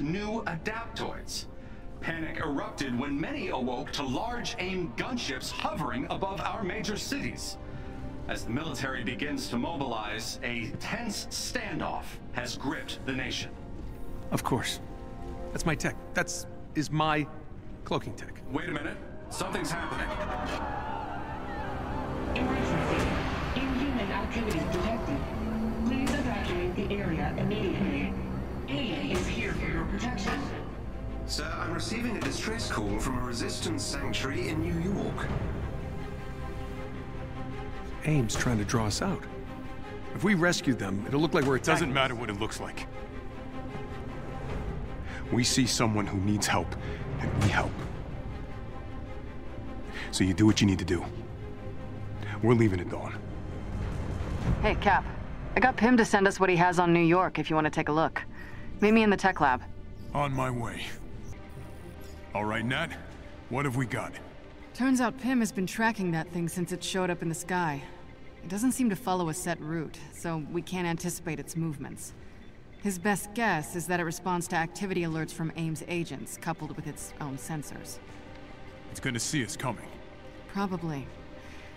new adaptoids. Panic erupted when many awoke to large AIM gunships hovering above our major cities. As the military begins to mobilize, a tense standoff has gripped the nation. Of course. That's my tech. That's... is my cloaking tech. Wait a minute. Something's happening. Sir, I'm receiving a distress call from a resistance sanctuary in New York. AIM's trying to draw us out. If we rescue them, it'll look like we're It attacking... doesn't matter what it looks like. We see someone who needs help, and we help. So you do what you need to do. We're leaving at dawn. Hey, Cap. I got Pym to send us what he has on New York if you want to take a look. Meet me in the tech lab. On my way. All right, Nat. What have we got? Turns out Pym has been tracking that thing since it showed up in the sky. It doesn't seem to follow a set route, so we can't anticipate its movements. His best guess is that it responds to activity alerts from AIM's agents, coupled with its own sensors. It's gonna see us coming. Probably.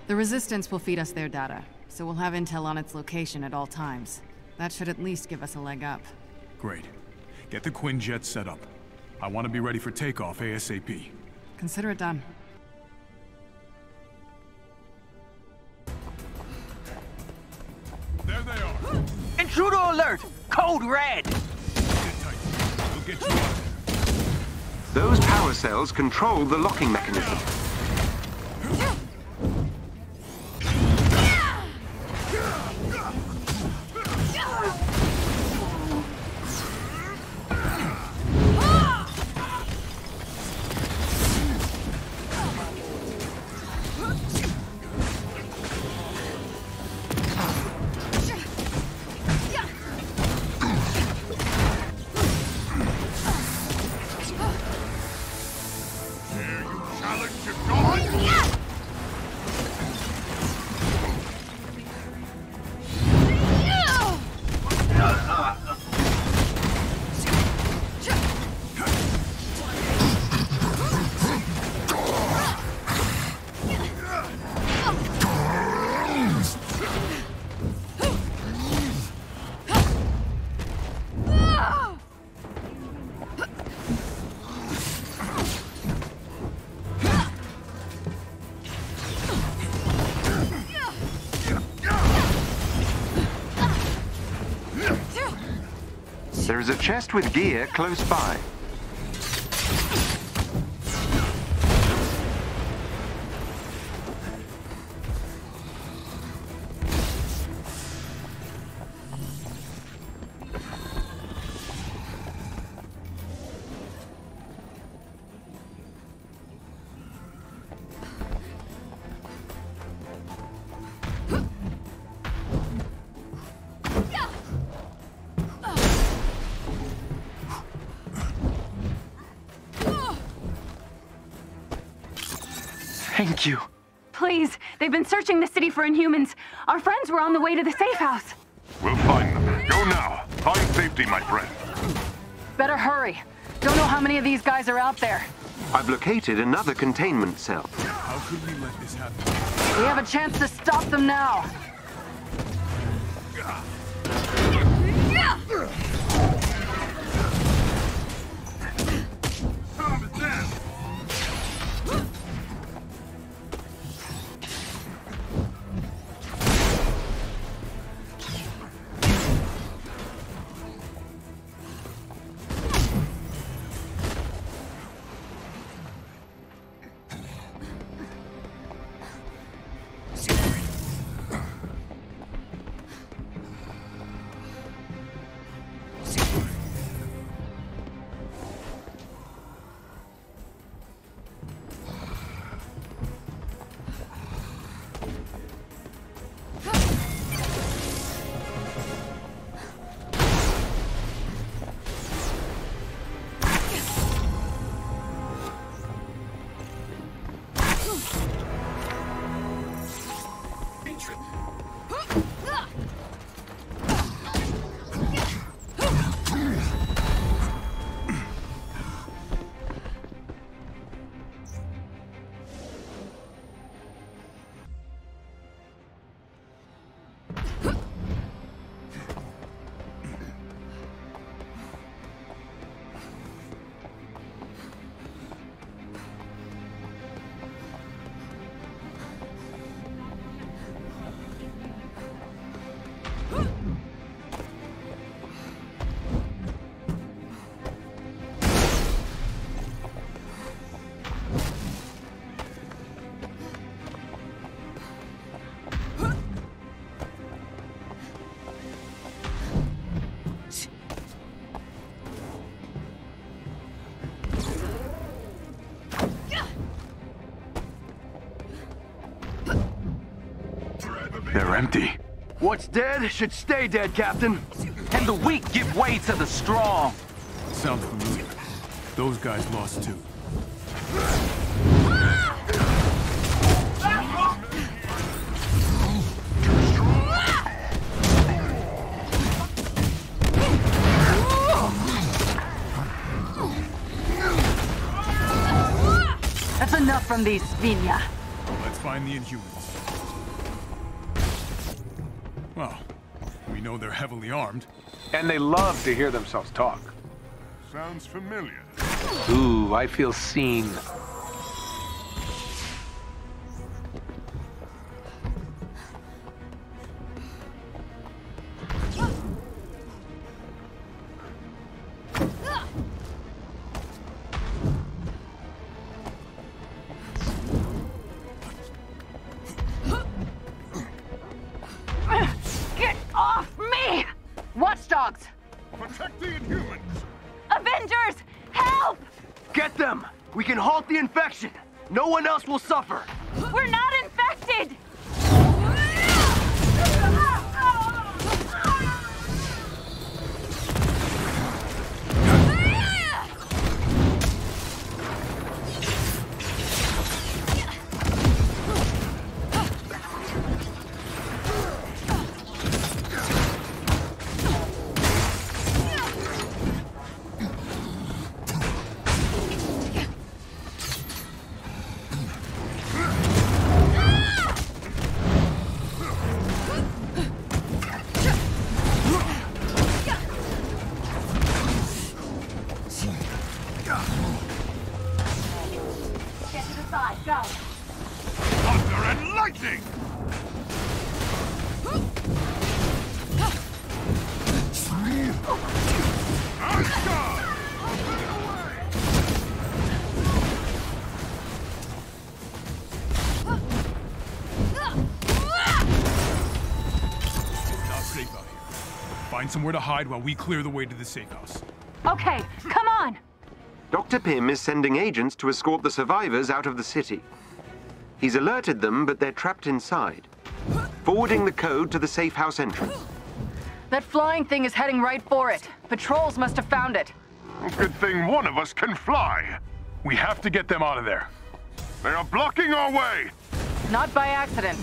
The Resistance will feed us their data, so we'll have intel on its location at all times. That should at least give us a leg up. Great. Get the Quinjet set up. I want to be ready for takeoff ASAP. Consider it done. There they are. Intruder alert! Code red! Sit tight. We'll get you out of there. Those power cells control the locking mechanism. Is a chest with gear close by. They've been searching the city for Inhumans. Our friends were on the way to the safe house. We'll find them. Go now. Find safety, my friend. Better hurry. Don't know how many of these guys are out there. I've located another containment cell. How could we let this happen? We have a chance to stop them now. They're empty. What's dead should stay dead, Captain. And the weak give way to the strong. Sounds familiar. Those guys lost too. That's enough from these Svinya. Let's find the Inhumans. Well, we know they're heavily armed. And they love to hear themselves talk. Sounds familiar. Ooh, I feel seen. Find somewhere to hide while we clear the way to the safe house. Okay, come on! Dr. Pym is sending agents to escort the survivors out of the city. He's alerted them, but they're trapped inside. Forwarding the code to the safe house entrance. That flying thing is heading right for it. Patrols must have found it. Good thing one of us can fly. We have to get them out of there. They are blocking our way! Not by accident.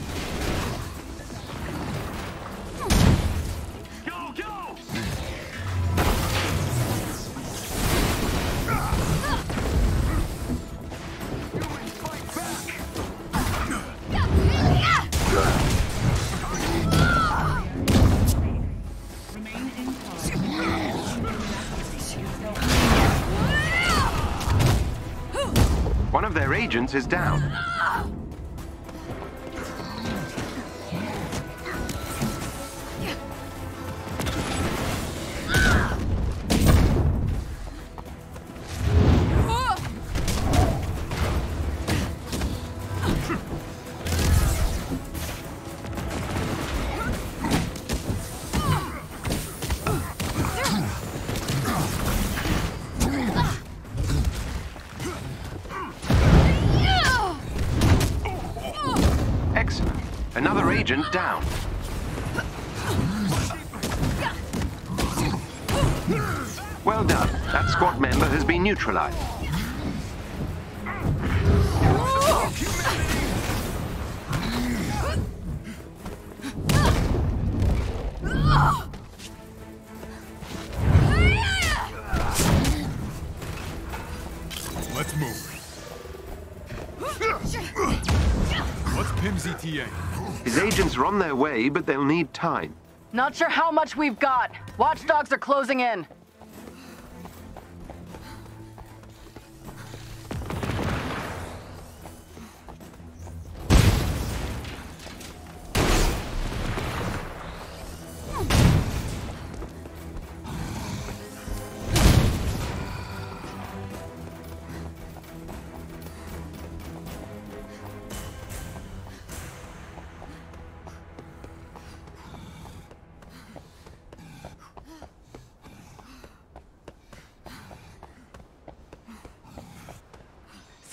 One of their agents is down. Agent down. Well done. That squad member has been neutralized. Let's move. What's Pym's ETA? His agents are on their way, but they'll need time. Not sure how much we've got. Watchdogs are closing in.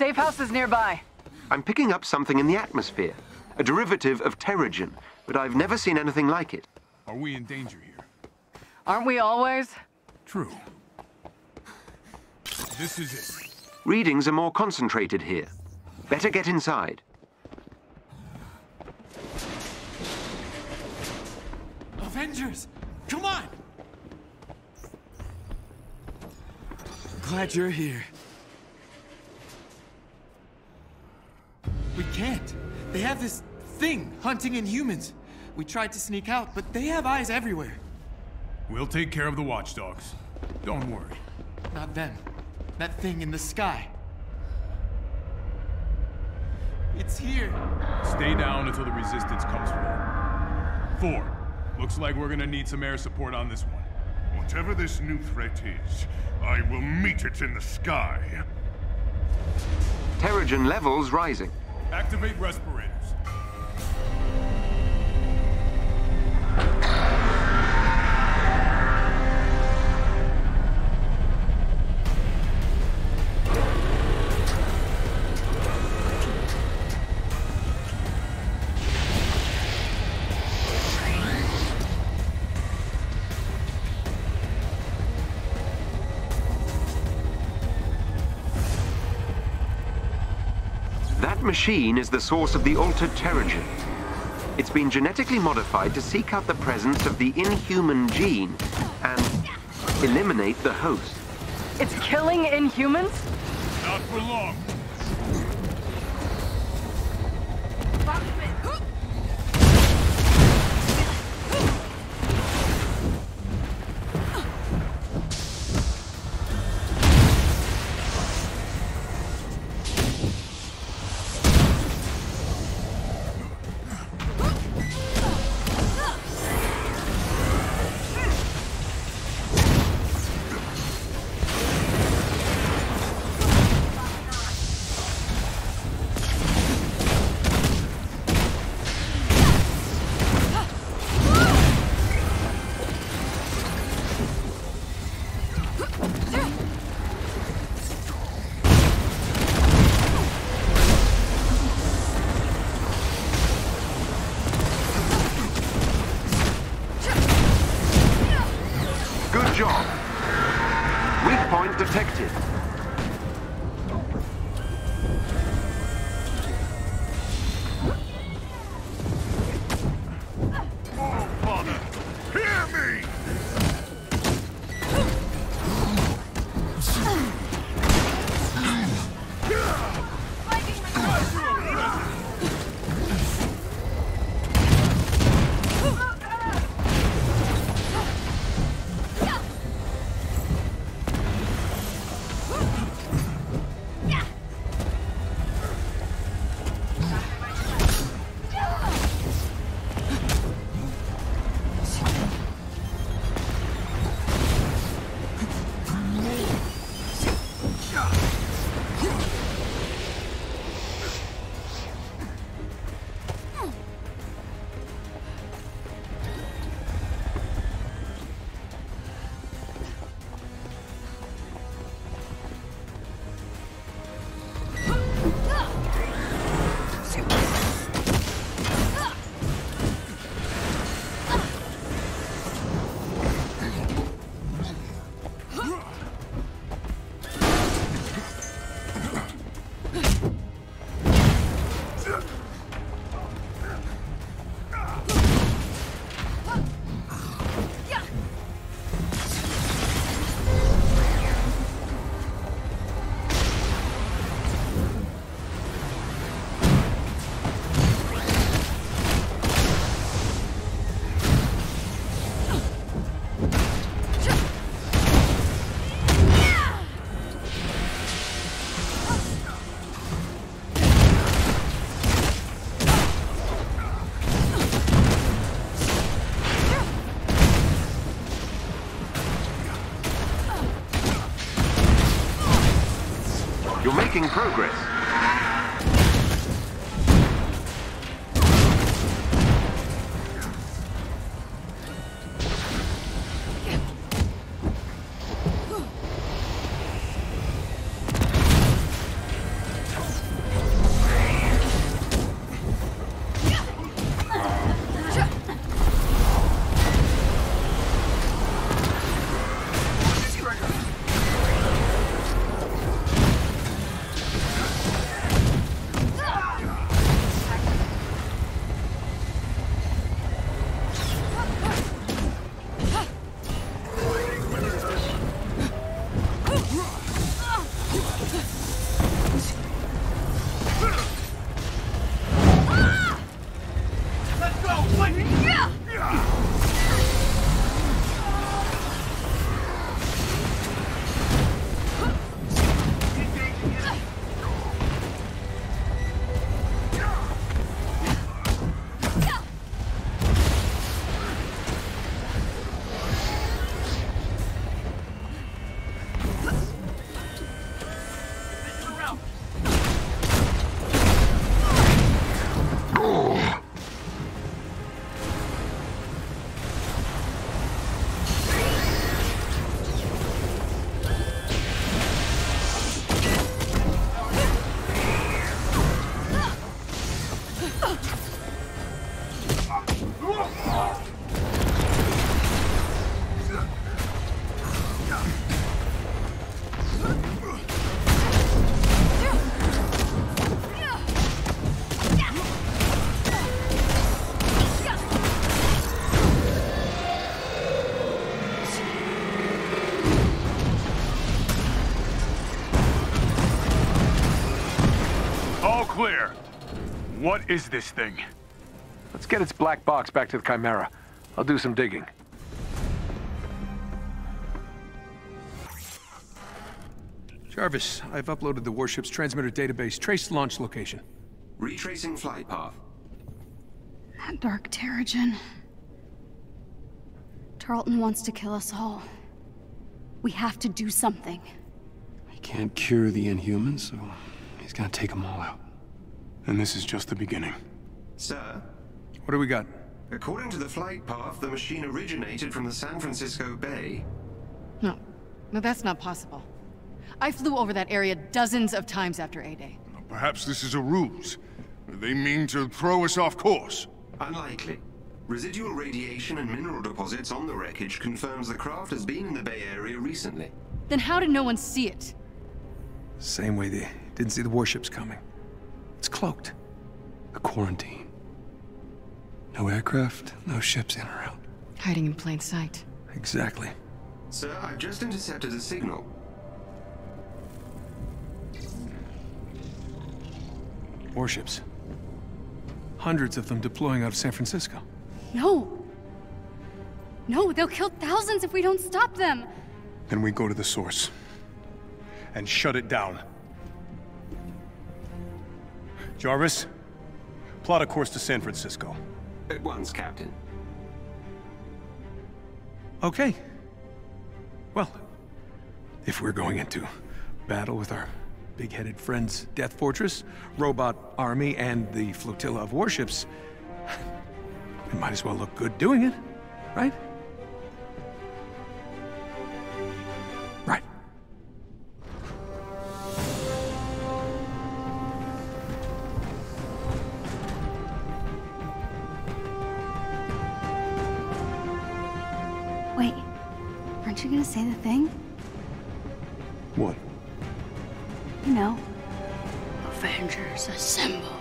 Safe house is nearby. I'm picking up something in the atmosphere, a derivative of Terrigen, but I've never seen anything like it. Are we in danger here? Aren't we always? True. This is it. Readings are more concentrated here. Better get inside. Avengers! Come on! Glad you're here. Can't. They have this thing hunting Inhumans. We tried to sneak out, but they have eyes everywhere. We'll take care of the watchdogs. Don't worry. Not them. That thing in the sky. It's here. Stay down until the resistance comes through. Thor, looks like we're gonna need some air support on this one. Whatever this new threat is, I will meet it in the sky. Terrigen levels rising. Activate respirators. Machine is the source of the altered Terrigen. It's been genetically modified to seek out the presence of the inhuman gene and eliminate the host. It's killing Inhumans? Not for long. Making progress. What is this thing? Let's get its black box back to the Chimera. I'll do some digging. Jarvis, I've uploaded the warship's transmitter database. Trace launch location. Retracing flight path. That dark Terrigen. Tarleton wants to kill us all. We have to do something. He can't cure the Inhumans, so he's gonna take them all out. And this is just the beginning. Sir, What do we got? according to the flight path, the machine originated from the San Francisco Bay. No. No, that's not possible. I flew over that area dozens of times after A-Day. Perhaps this is a ruse. They mean to throw us off course. Unlikely. Residual radiation and mineral deposits on the wreckage confirms the craft has been in the Bay Area recently. Then how did no one see it? Same way they didn't see the warships coming. It's cloaked. A quarantine. No aircraft, no ships in or out. Hiding in plain sight. Exactly. Sir, I've just intercepted a signal. Warships. Hundreds of them deploying out of San Francisco. No! No, they'll kill thousands if we don't stop them! Then we go to the source. And shut it down. Jarvis, plot a course to San Francisco. At once, Captain. Okay. Well, if we're going into battle with our big-headed friends, Death Fortress, Robot Army, and the flotilla of warships, we might as well look good doing it, right? Right. You gonna say the thing? What? You know. Avengers assemble.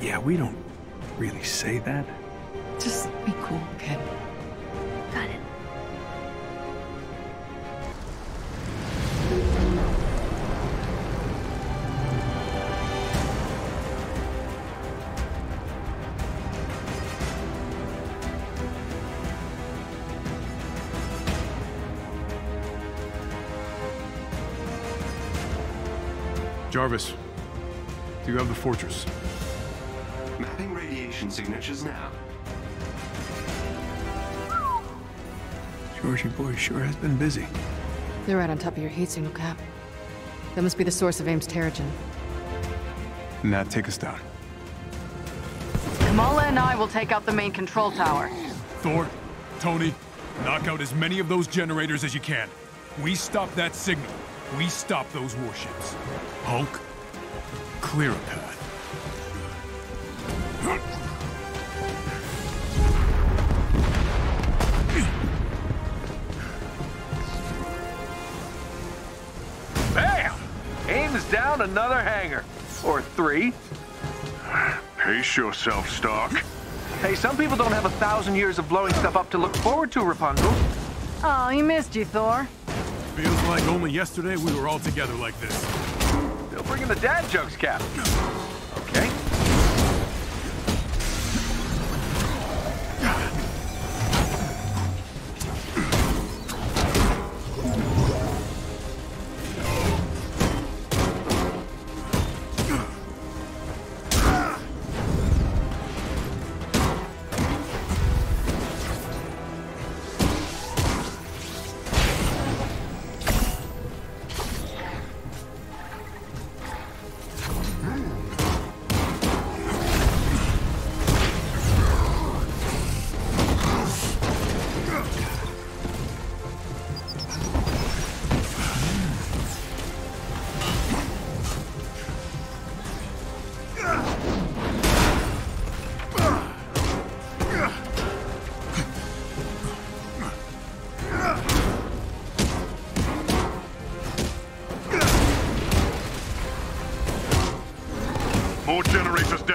Yeah, we don't really say that. Just be cool, kid. Got it. Jarvis, do you have the fortress? Mapping radiation signatures now. Georgie boy sure has been busy. They're right on top of your heat signal, Cap. That must be the source of AIM's Terrigen. Nat, take us down. Kamala and I will take out the main control tower. Thor, Tony, knock out as many of those generators as you can. We stop that signal. We stop those warships. Hulk, clear a path. Bam! AIM's down another hangar. Or three. Pace yourself, Stark. Hey, some people don't have a thousand years of blowing stuff up to look forward to, Rapunzel. Oh, you missed you, Thor. Feels like only yesterday we were all together like this. Still bringing the dad jokes, Cap.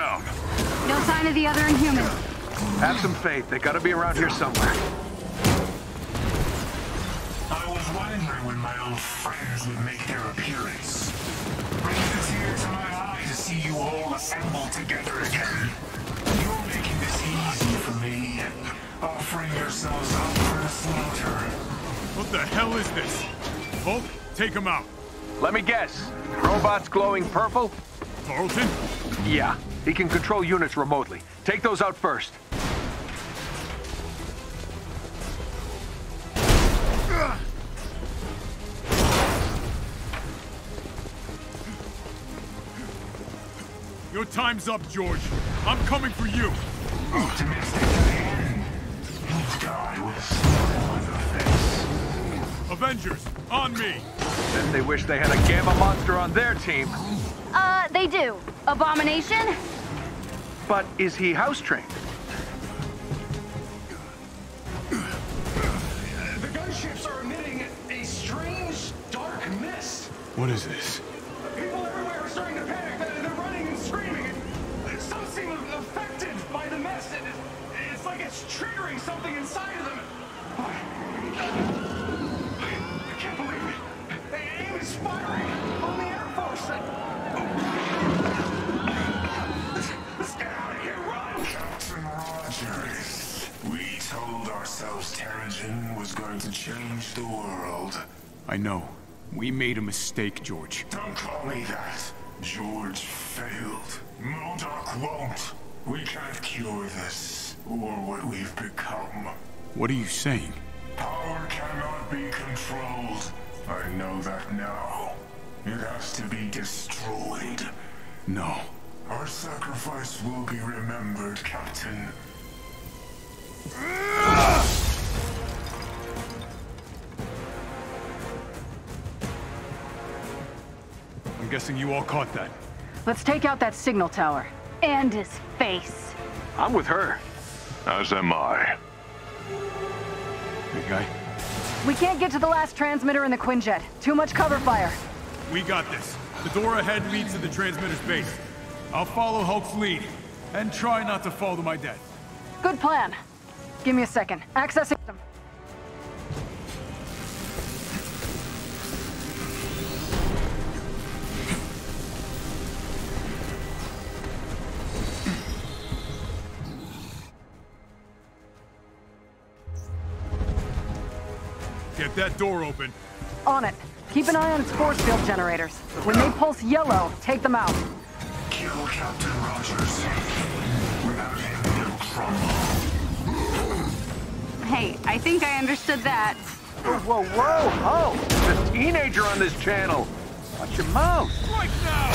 Down. No sign of the other Inhuman. Have some faith. They gotta be around here somewhere. I was wondering when my old friends would make their appearance. Brings a tear to my eye to see you all assembled together again. You're making this easy for me, offering yourselves up for the slaughter. What the hell is this? Hulk, take him out. Let me guess. Robots glowing purple? Tarleton? Yeah. He can control units remotely. Take those out first. Your time's up, George. I'm coming for you. Optimistic to the end. You die with a smile on your face. Avengers, on me. Then they wish they had a Gamma Monster on their team. Uh, they do. Abomination? But is he house trained? The gunships are emitting a strange, dark mist. What is this? People everywhere are starting to panic. They're they're running and screaming. Some seem affected by the mist. It- It's like it's triggering something inside of them. I I can't believe it. AIM is firing on the Air Force. Terrigen was going to change the world. I know. We made a mistake, George. Don't call me that. George failed. MODOK won't. We can't cure this, or what we've become. What are you saying? Power cannot be controlled. I know that now. It has to be destroyed. No. Our sacrifice will be remembered, Captain. I'm guessing you all caught that. Let's take out that signal tower. And his face. I'm with her. As am I. Big guy. We can't get to the last transmitter in the Quinjet. Too much cover fire. We got this. The door ahead leads to the transmitter's base. I'll follow Hulk's lead, and try not to fall to my death. Good plan. Give me a second. Accessing them. Get that door open. On it. Keep an eye on its force field generators. When they pulse yellow, take them out. Kill Captain Rogers. Without him, you'll crumble. Hey, I think I understood that. Whoa, whoa, whoa! Oh, there's a teenager on this channel. Watch your mouth. Right now!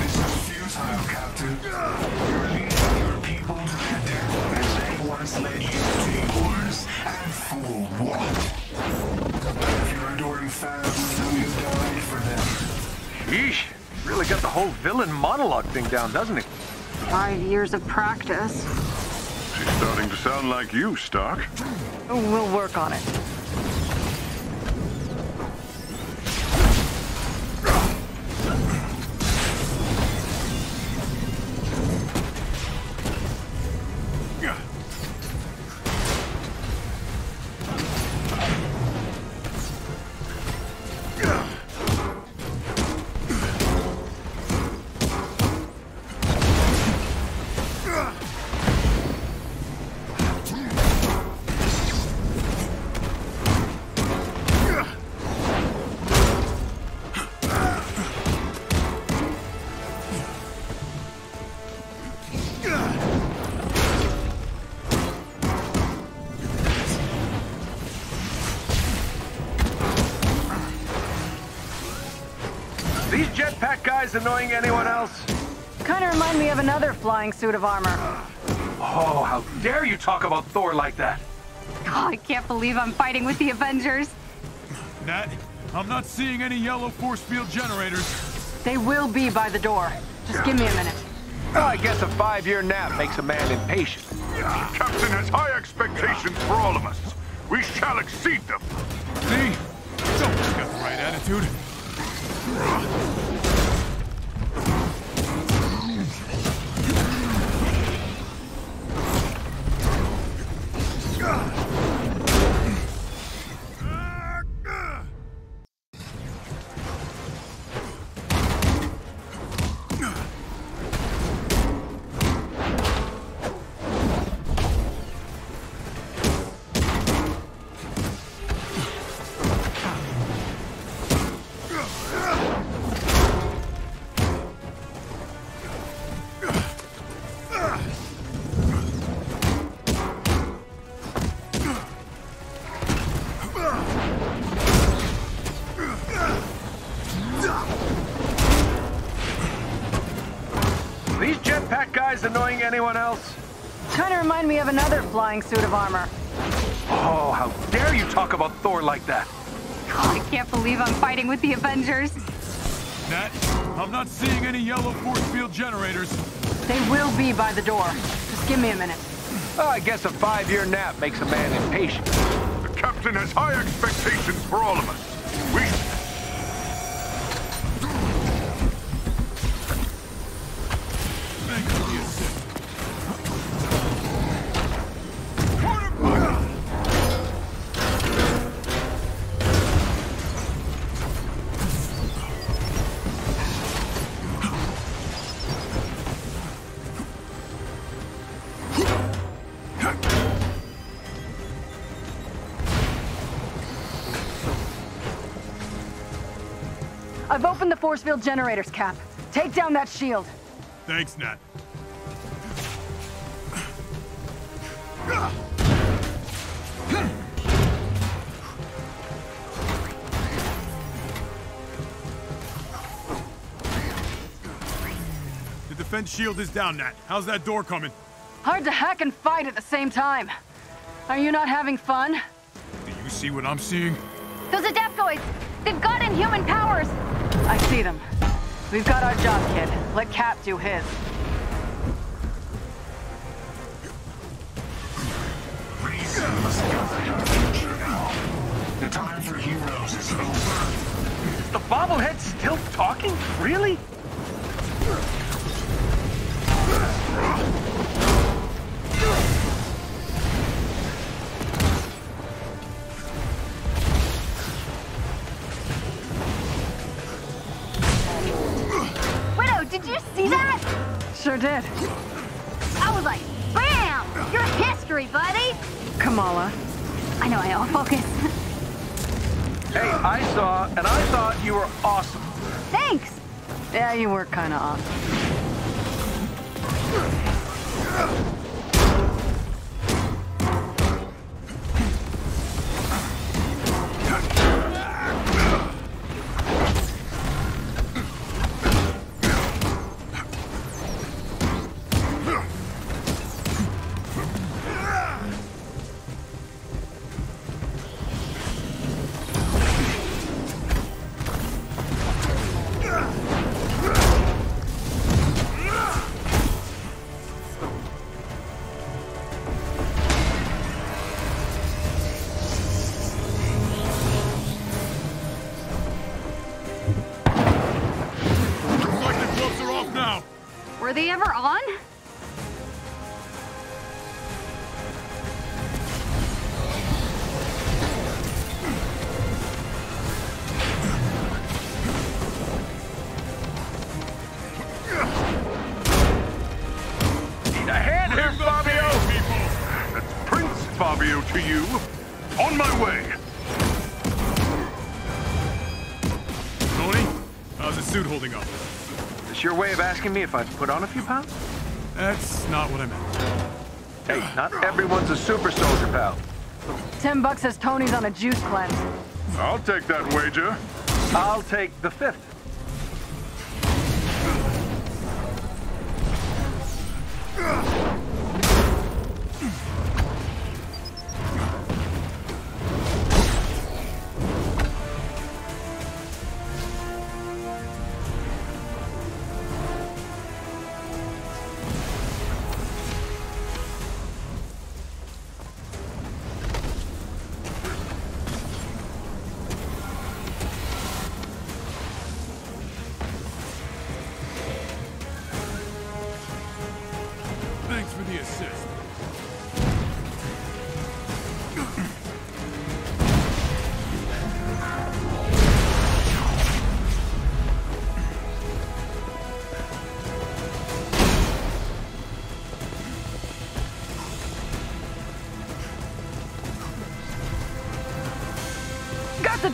This is futile, Captain. You're leading your people to their death as they once led you to yours. And for what? If your adoring fans know you died for them. Yeesh. Really got the whole villain monologue thing down, doesn't he? Five years of practice. She's starting to sound like you, Stark. We'll work on it. Guys annoying anyone else? Kinda remind me of another flying suit of armor. Oh, how dare you talk about Thor like that? Oh, I can't believe I'm fighting with the Avengers. Nat, I'm not seeing any yellow force field generators. They will be by the door. Just give me a minute. Oh, I guess a five-year nap makes a man impatient. The Captain has high expectations for all of us. We shall exceed them. See? Don't got the right attitude. Of another flying suit of armor. Oh, how dare you talk about Thor like that? Oh, I can't believe I'm fighting with the Avengers. Nat, I'm not seeing any yellow force field generators. They will be by the door. Just give me a minute. Oh, I guess a five-year nap makes a man impatient. The Captain has high expectations for all of us. We I've the force field generators, Cap. Take down that shield. Thanks, Nat. The defense shield is down, Nat. How's that door coming? Hard to hack and fight at the same time. Are you not having fun? Do you see what I'm seeing? Those Adaptoids! They've got inhuman powers! I see them. We've got our job, kid. Let Cap do his. The time for heroes is over. Is the bobblehead still talking? Really? Did you see that? Sure did. I was like, BAM! You're history, buddy! Kamala. I know, I all focus. Hey, I saw, and I thought you were awesome. Thanks! Yeah, you were kinda off. Way of asking me if I've put on a few pounds? That's not what I meant. Hey, not everyone's a super soldier, pal. Ten bucks says Tony's on a juice cleanse. I'll take that wager. I'll take the fifth.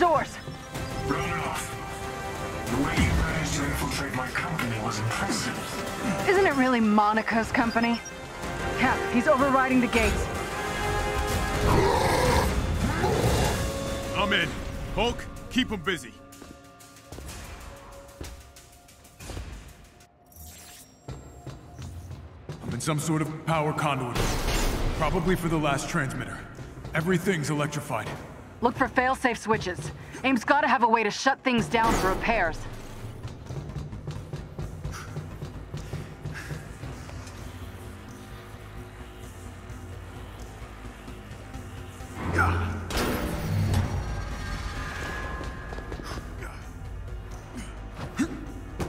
Doors! Romanoff, the way you managed to infiltrate my company was impressive. Isn't it really Monica's company? Cap, he's overriding the gates. I'm in. Hulk, keep him busy. I'm in some sort of power conduit. Probably for the last transmitter. Everything's electrified. Look for failsafe switches. AIM's gotta have a way to shut things down for repairs.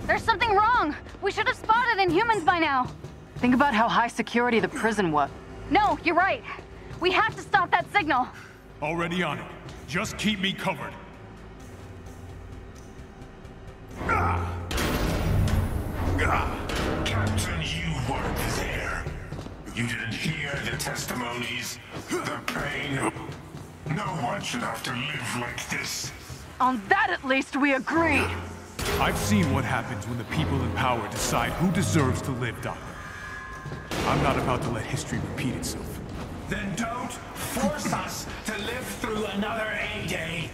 There's something wrong! We should have spotted Inhumans by now! Think about how high security the prison was. No, you're right. We have to stop that signal. Already on it. Just keep me covered. Captain, you weren't there. You didn't hear the testimonies, the pain. No one should have to live like this. On that at least we agree. I've seen what happens when the people in power decide who deserves to live, Doctor. I'm not about to let history repeat itself. Then don't force us to live through another A-Day.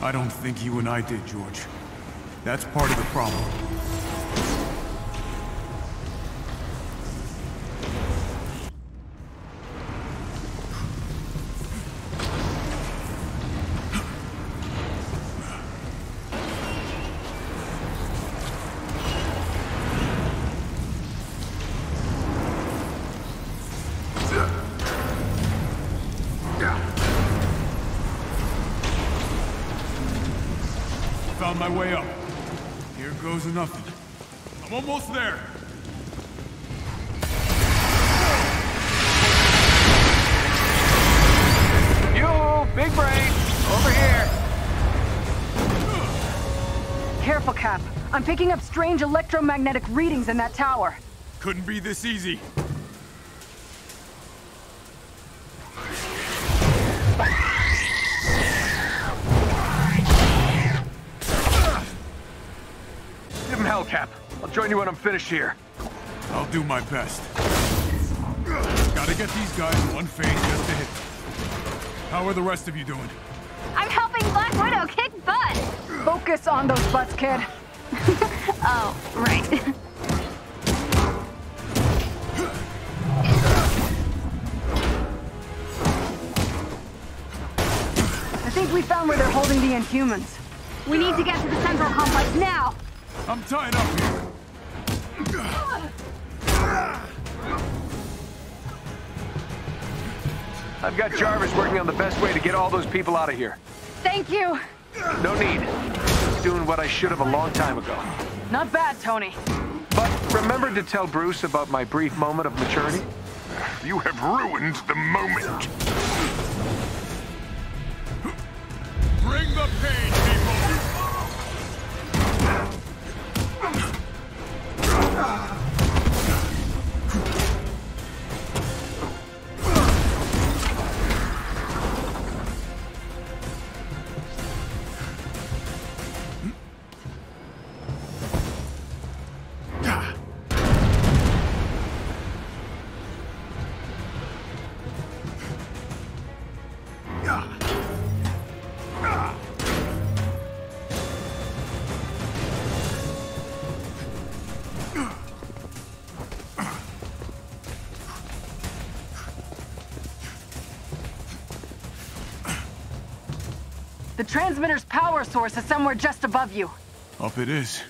I don't think you and I did, George. That's part of the problem. Strange electromagnetic readings in that tower. Couldn't be this easy. Give him hell, Cap. I'll join you when I'm finished here. I'll do my best. Gotta get these guys one fade just to hit them. How are the rest of you doing? I'm helping Black Widow kick butt! Focus on those butts, kid. oh, right. I think we found where they're holding the Inhumans. We need to get to the central complex now! I'm tied up here. I've got Jarvis working on the best way to get all those people out of here. Thank you! No need. Doing what I should have a long time ago. Not bad, Tony. But remember to tell Bruce about my brief moment of maturity? You have ruined the moment. Bring the pain, transmitter's power source is somewhere just above you. Up it is.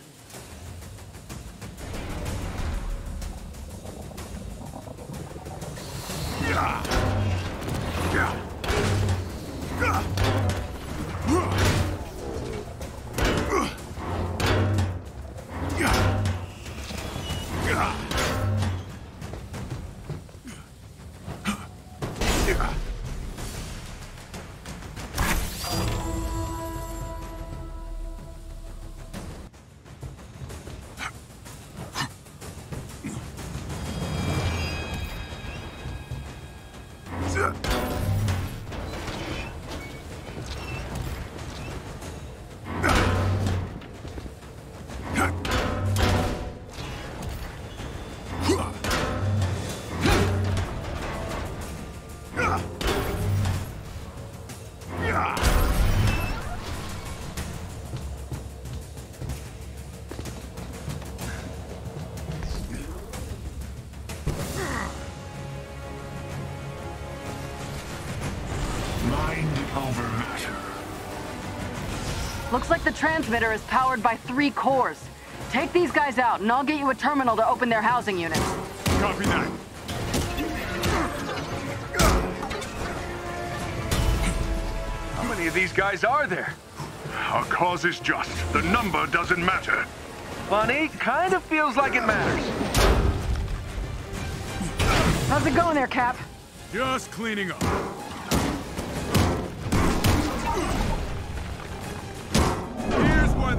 Looks like the transmitter is powered by three cores. Take these guys out, and I'll get you a terminal to open their housing units. Copy that. How many of these guys are there? Our cause is just. The number doesn't matter. Funny, kind of feels like it matters. How's it going there, Cap? Just cleaning up.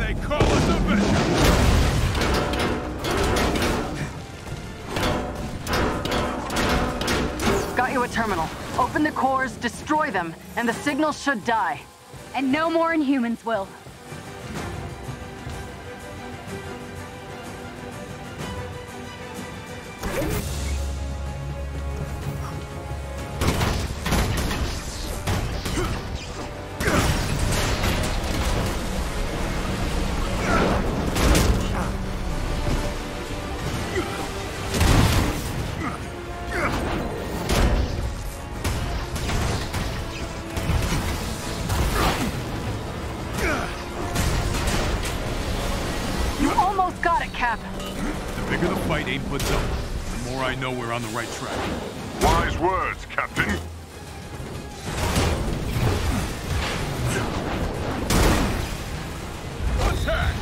They call us Avengers. Got you a terminal. Open the cores, destroy them, and the signal should die. And no more Inhumans will. We're on the right track. Wise words, Captain. Attack!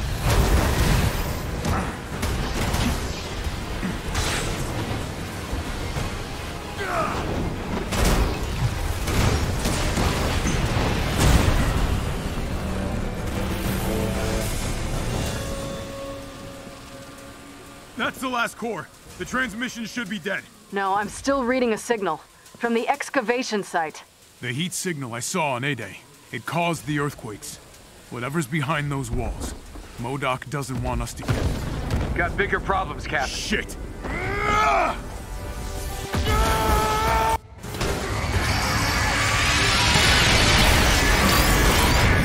That's the last core. The transmission should be dead. No, I'm still reading a signal. From the excavation site. The heat signal I saw on A-Day, it caused the earthquakes. Whatever's behind those walls, MODOK doesn't want us to get it. Got bigger problems, Captain. Shit! Did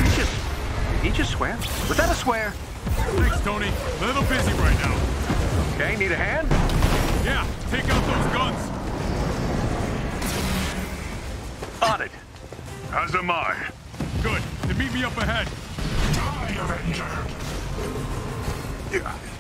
he just... Did he just swear? Was that a swear? Thanks, Tony. A little busy right now. Okay, need a hand? Yeah, take out those guns. On it. As am I. Good. Then meet me up ahead. Die, Avenger! Cannons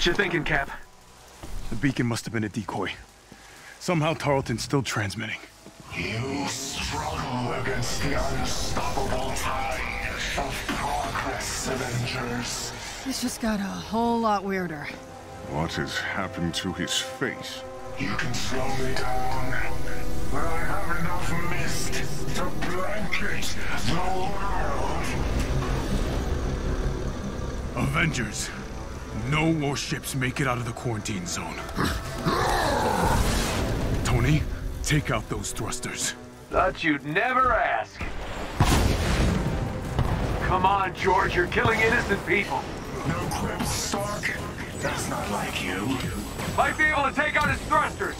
What you thinking, Cap? The beacon must have been a decoy. Somehow Tarleton's still transmitting. You struggle against the unstoppable tide of progress, Avengers. This just got a whole lot weirder. What has happened to his face? You can slow me down, but I have enough mist to blanket the world. Avengers, no warships make it out of the quarantine zone. Tony, take out those thrusters. Thought you'd never ask. Come on, George, you're killing innocent people. No quips, Stark. That's not like you. Might be able to take out his thrusters.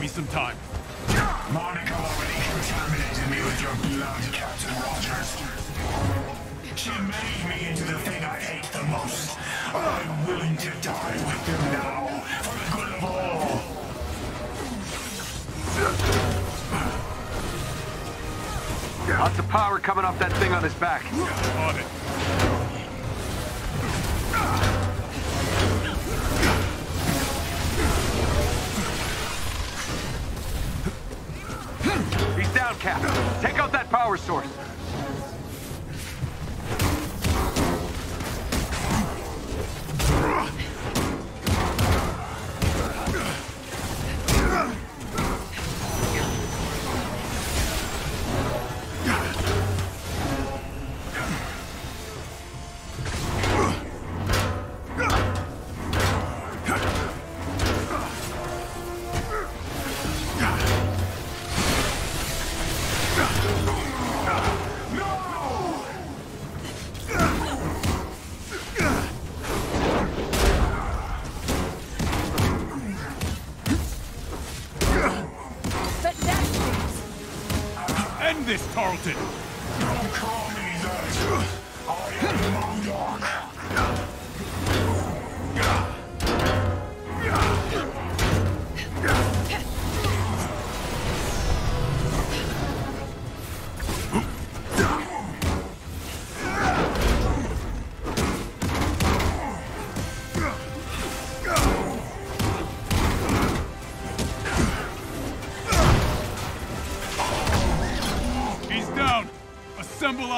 Me some time. Monica already contaminated me with your blood, Captain Rogers. She made me into the thing I hate the most. I'm willing to die with them now, for the good of all. Lots of power coming off that thing on his back. On it. Source.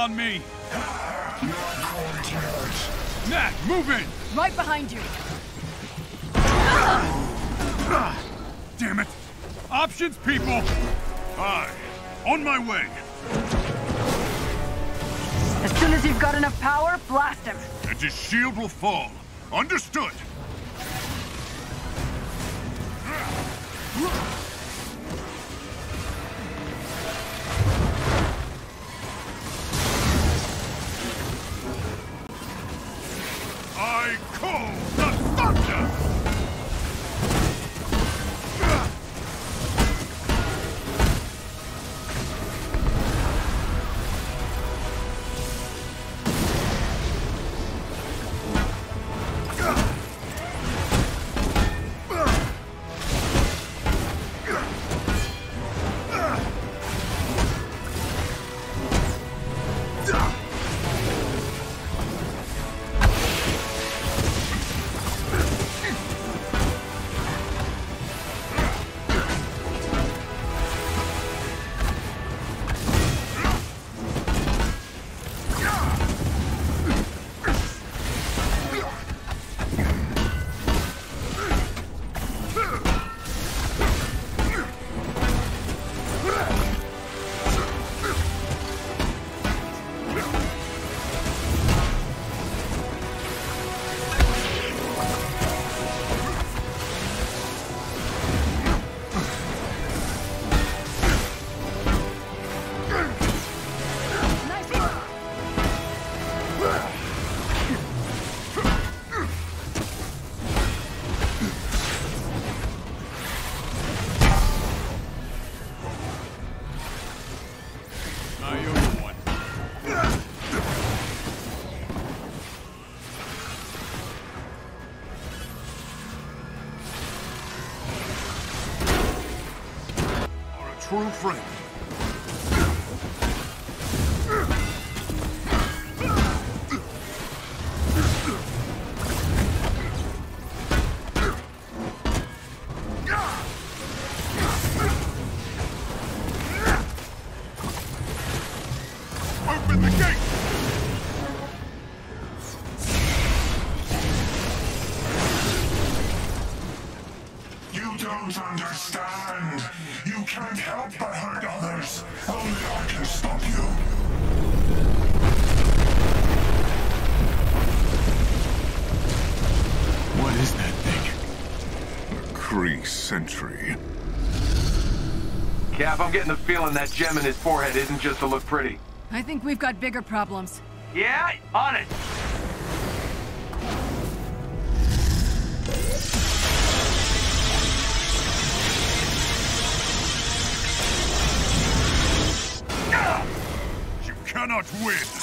On me! Nat, move in! Right behind you. Damn it! Options, people! Aye. On my way! As soon as you've got enough power, blast him. And his shield will fall. Understood. I call true friend. Open the gate! You don't understand. You can't help Kree sentry. Cap, I'm getting the feeling that gem in his forehead isn't just to look pretty. I think we've got bigger problems. Yeah, on it. You cannot win.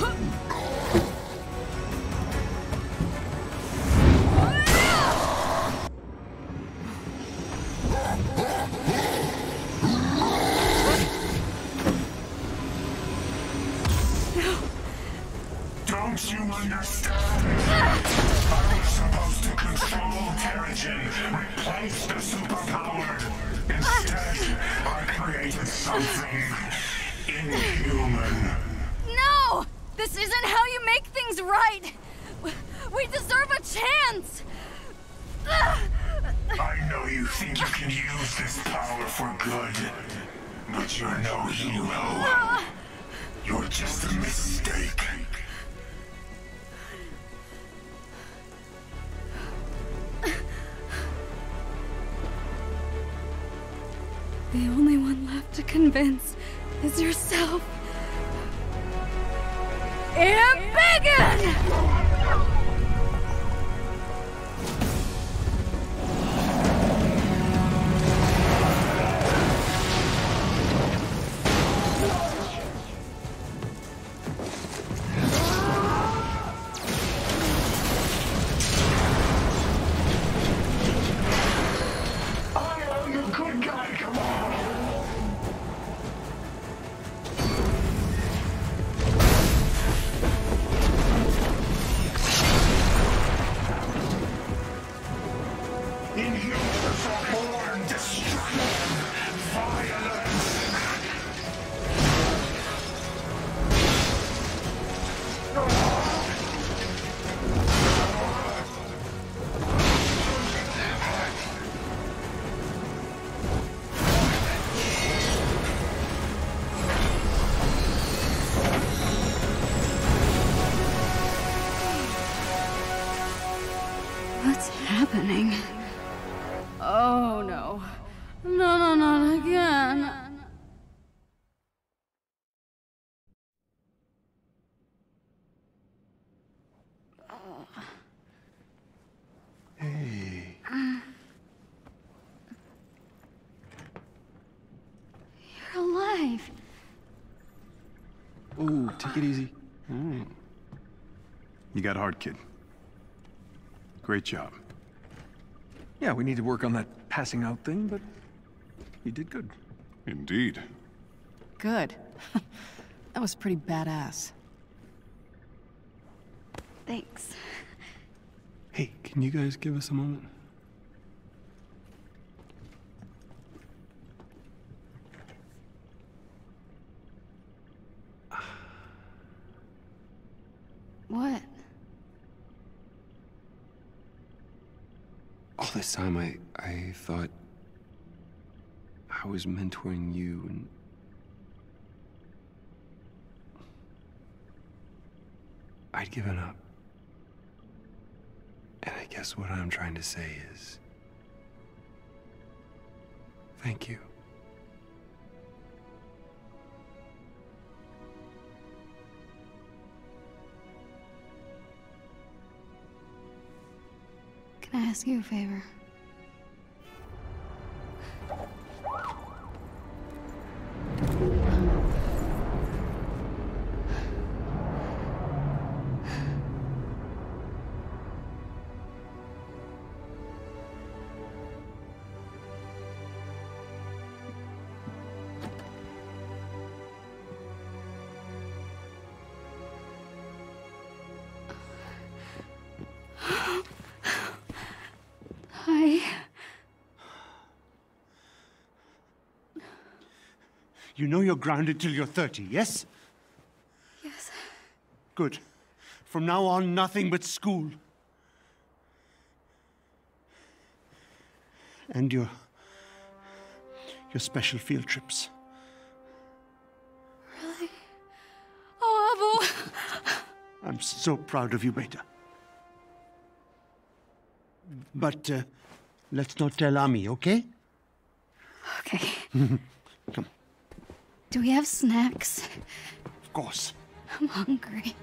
Huh! Left What's happening? Oh no. No, no, not again. Hey. You're alive. Ooh, take it easy. All right. You got hard, kid. Great job. Yeah, we need to work on that passing out thing, but you did good. Indeed. Good. that was pretty badass. Thanks. Hey, can you guys give us a moment? What? All this time, I I thought I was mentoring you, and I'd given up. And I guess what I'm trying to say is, thank you. Can I ask you a favor? You know you're grounded till you're 30, yes? Yes. Good. From now on, nothing but school. And your. your special field trips. Really? Oh, Abu! I'm so proud of you, Beta. But uh, let's not tell Ami, okay? Okay. Come, Do we have snacks? of course. I'm hungry.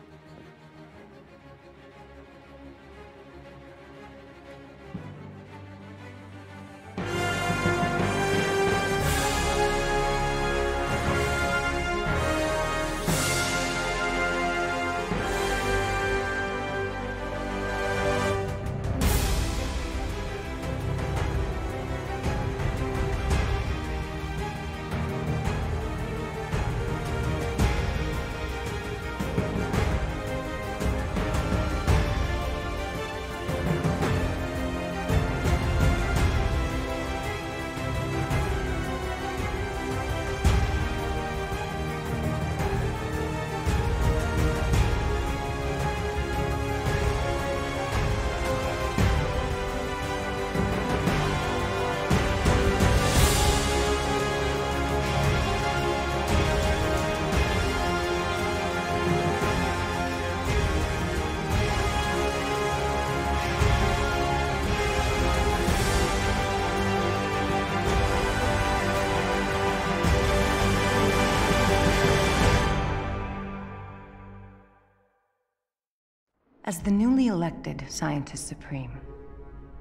As the newly elected Scientist Supreme,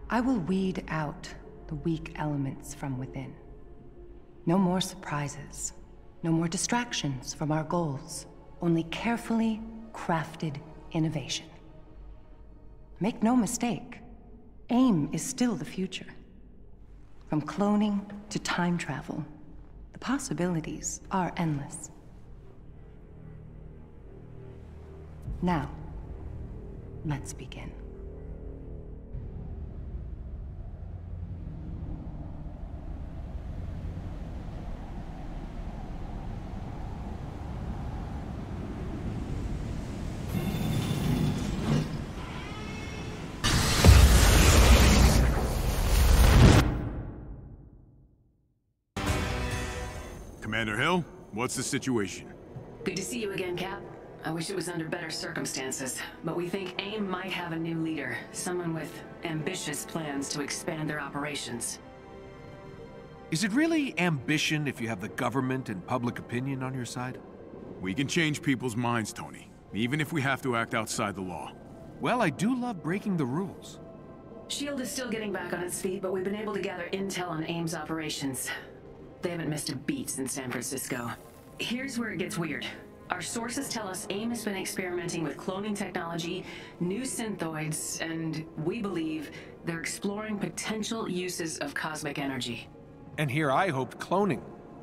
I will weed out the weak elements from within. No more surprises, no more distractions from our goals, only carefully crafted innovation. Make no mistake, AIM is still the future. From cloning to time travel, the possibilities are endless. Now, let's begin. Commander Hill, what's the situation? Good to see you again, Cap. I wish it was under better circumstances, but we think AIM might have a new leader. Someone with ambitious plans to expand their operations. Is it really ambition if you have the government and public opinion on your side? We can change people's minds, Tony, even if we have to act outside the law. Well, I do love breaking the rules. SHIELD is still getting back on its feet, but we've been able to gather intel on AIM's operations. They haven't missed a beat since San Francisco. Here's where it gets weird. Our sources tell us AIM has been experimenting with cloning technology, new synthoids, and we believe they're exploring potential uses of cosmic energy. And here I hoped cloning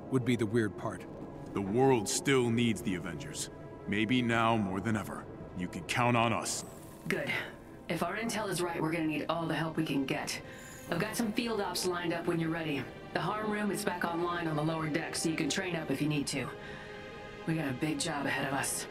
would be the weird part. The world still needs the Avengers. Maybe now more than ever. You can count on us. Good. If our intel is right, we're gonna need all the help we can get. I've got some field ops lined up when you're ready. The harm room is back online on the lower deck, so you can train up if you need to. We got a big job ahead of us.